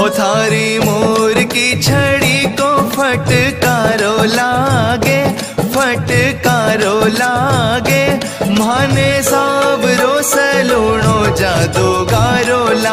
हो थारी मोर की छड़ी को फटकारो लागे फटकारो लागे। माने सावरो सलूणो जादूगारो लागे